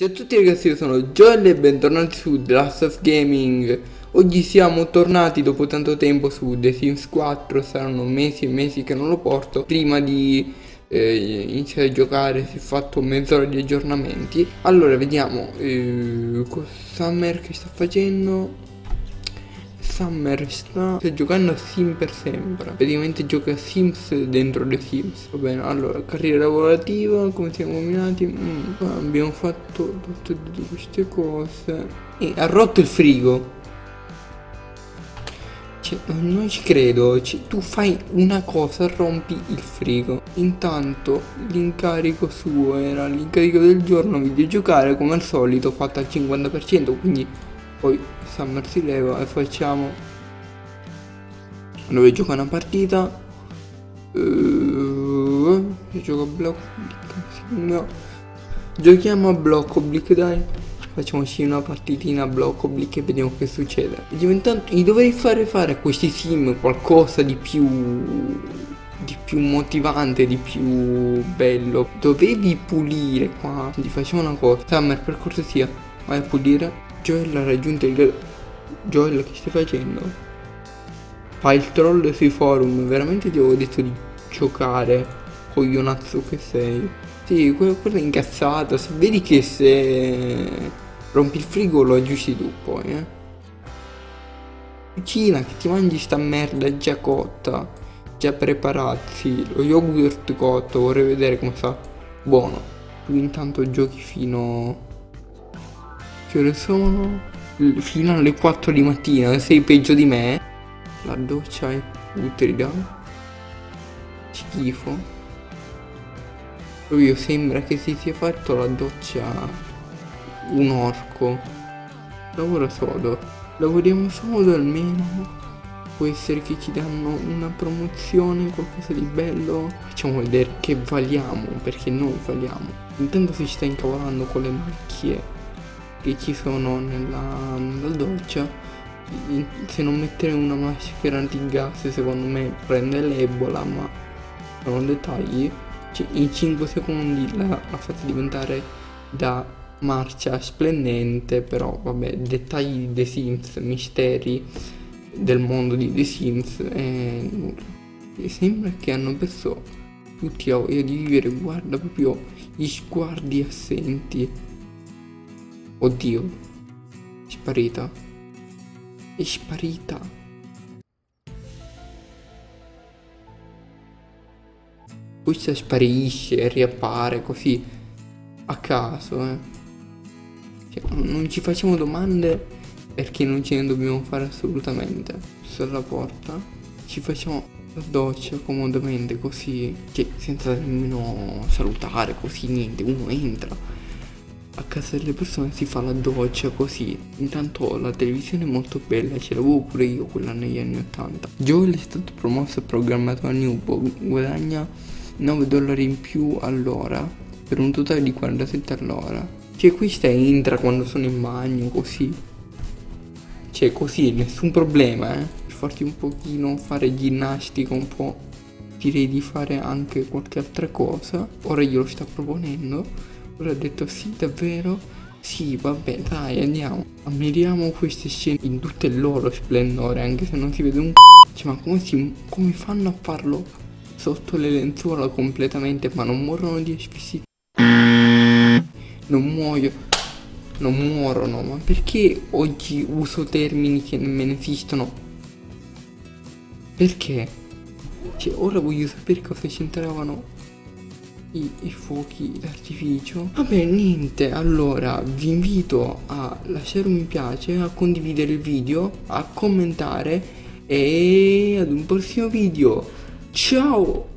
Ciao a tutti ragazzi, io sono Joel e bentornati su The Last of Gaming. Oggi siamo tornati dopo tanto tempo su The Sims 4 Saranno mesi e mesi che non lo porto Prima di eh, iniziare a giocare si è fatto mezz'ora di aggiornamenti. Allora vediamo eh, Summer che sta facendo Summer sta, giocando a Sim per sempre. Praticamente gioca a Sims dentro le Sims. Va bene, allora, carriera lavorativa, come siamo combinati mm, Abbiamo fatto tutte queste cose. E ha rotto il frigo. Cioè, non ci credo, cioè, tu fai una cosa, rompi il frigo. Intanto l'incarico suo era l'incarico del giorno, videogiocare come al solito, fatto al 50%, quindi poi Summer si leva e facciamo dove gioca una partita uh, gioco a blocco no. giochiamo a blocco oblique dai facciamoci una partitina a blocco oblique e vediamo che succede diventando gli dovrei fare fare a questi sim qualcosa di più di più motivante, di più bello. Dovevi pulire qua. Ti facciamo una cosa. Summer, per cortesia, vai a pulire. Joel ha raggiunto il... Joel che stai facendo? Fai il troll sui forum, veramente ti avevo detto di giocare, coglionazzo che sei. Sì, quello, quello è incazzato, se vedi che se rompi il frigo lo aggiusti tu poi, eh. Cucina che ti mangi sta merda già cotta, già preparati, lo yogurt cotto, vorrei vedere come sa. Buono. Tu intanto giochi fino che ore sono? Fino alle 4 di mattina, sei peggio di me. La doccia è putrida. Schifo. Io sembra che si sia fatto la doccia un orco. Lavora sodo. Lavoriamo sodo almeno. Può essere che ci danno una promozione, qualcosa di bello. Facciamo vedere che valiamo, perché noi valiamo. Intanto si sta incavolando con le macchie che ci sono nella, nella doccia se non mettere una maschera antigas secondo me prende l'ebola ma sono dettagli in 5 secondi la, la fate diventare da marcia splendente però vabbè dettagli di The Sims misteri del mondo di The Sims e, e sembra che hanno perso tutti a voglia di vivere guarda proprio gli sguardi assenti Oddio. È sparita. È sparita. Questa sparisce e riappare così a caso, eh. Cioè, non ci facciamo domande perché non ce ne dobbiamo fare assolutamente. Sulla porta ci facciamo la doccia comodamente così, cioè senza nemmeno salutare così niente, uno entra a casa delle persone si fa la doccia così. Intanto la televisione è molto bella, ce l'avevo pure io quella negli anni 80. Joel è stato promosso e programmato a Newbo, guadagna 9 dollari in più all'ora per un totale di 47 all'ora. Cioè questa entra quando sono in bagno così. Cioè così, nessun problema, eh. Per farti un pochino fare ginnastica un po'. Direi di fare anche qualche altra cosa. Ora glielo sta proponendo allora ho detto sì, davvero? Sì, vabbè, dai, andiamo. Ammiriamo queste scene in tutto il loro splendore, anche se non si vede un c***o. Ma come, si, come fanno a farlo sotto le lenzuola completamente, ma non muoiono di asfissia? Non muoio. Non muorono, ma perché oggi uso termini che nemmeno esistono? Perché? Cioè, ora voglio sapere cosa c'entravano i, i fuochi d'artificio. Vabbè niente. Allora vi invito a lasciare un mi piace a condividere il video a commentare e ad un prossimo video. Ciao